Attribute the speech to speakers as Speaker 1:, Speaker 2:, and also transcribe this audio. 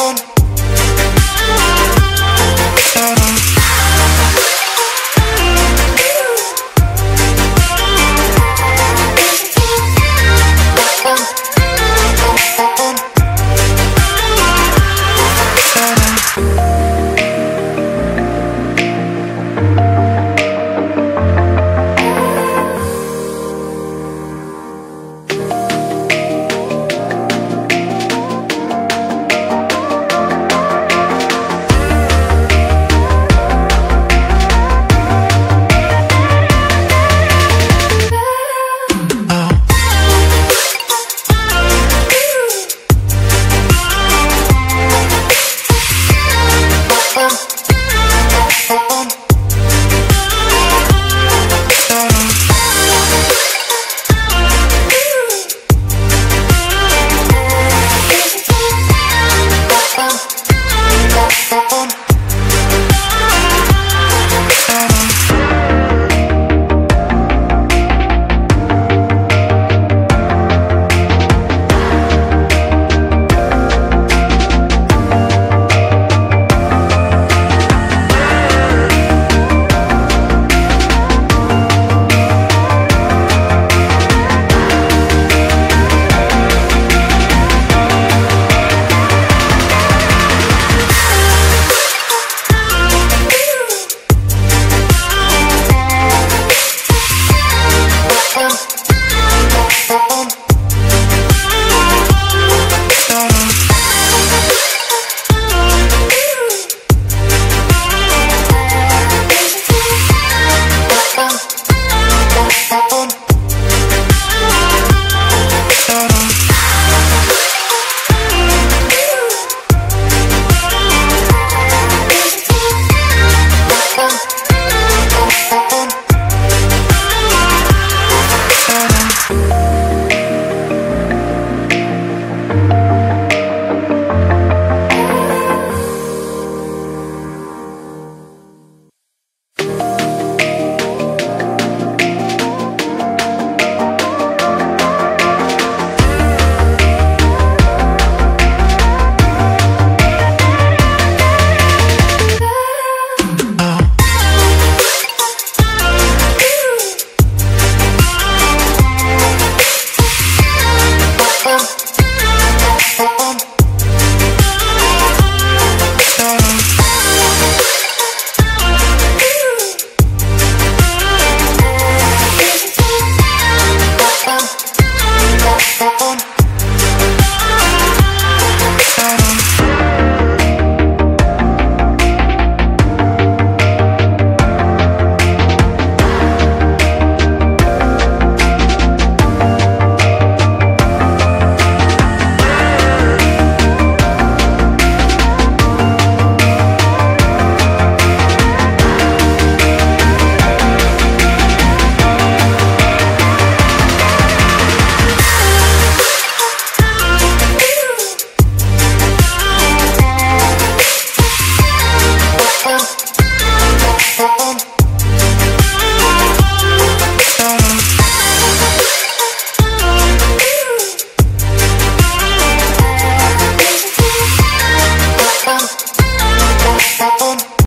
Speaker 1: on.